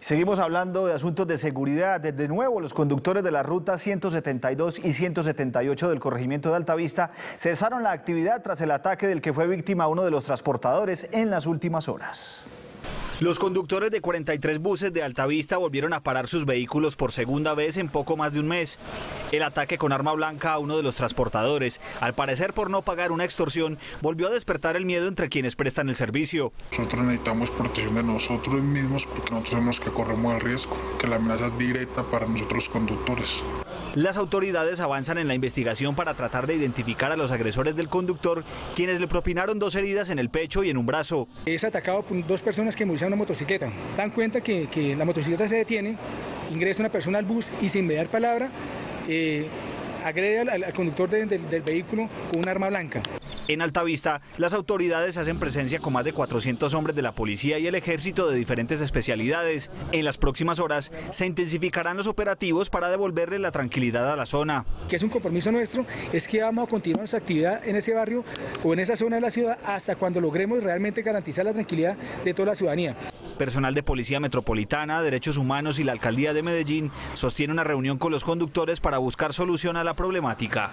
Seguimos hablando de asuntos de seguridad. De nuevo, los conductores de la ruta 172 y 178 del corregimiento de Altavista cesaron la actividad tras el ataque del que fue víctima uno de los transportadores en las últimas horas. Los conductores de 43 buses de Altavista volvieron a parar sus vehículos por segunda vez en poco más de un mes. El ataque con arma blanca a uno de los transportadores, al parecer por no pagar una extorsión, volvió a despertar el miedo entre quienes prestan el servicio. Nosotros necesitamos protección de nosotros mismos porque nosotros somos los que corremos el riesgo, que la amenaza es directa para nosotros conductores. Las autoridades avanzan en la investigación para tratar de identificar a los agresores del conductor, quienes le propinaron dos heridas en el pecho y en un brazo. Es atacado por dos personas que una motocicleta. Dan cuenta que, que, la motocicleta se detiene, ingresa una persona al bus y sin mediar palabra eh, agrede al, al conductor de, de, del vehículo con un arma blanca. En Altavista, las autoridades hacen presencia con más de 400 hombres de la policía y el ejército de diferentes especialidades. En las próximas horas se intensificarán los operativos para devolverle la tranquilidad a la zona. Que es un compromiso nuestro, es que vamos a continuar nuestra actividad en ese barrio o en esa zona de la ciudad hasta cuando logremos realmente garantizar la tranquilidad de toda la ciudadanía. Personal de Policía Metropolitana, Derechos Humanos y la Alcaldía de Medellín sostiene una reunión con los conductores para buscar solución a la problemática.